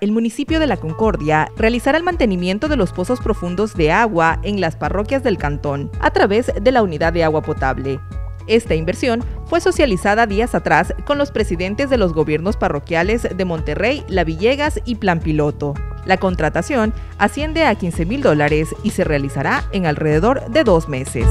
El municipio de La Concordia realizará el mantenimiento de los pozos profundos de agua en las parroquias del cantón a través de la unidad de agua potable. Esta inversión fue socializada días atrás con los presidentes de los gobiernos parroquiales de Monterrey, La Villegas y Plan Piloto. La contratación asciende a 15 mil dólares y se realizará en alrededor de dos meses.